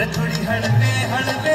रथड़ी हड़पे हड़पे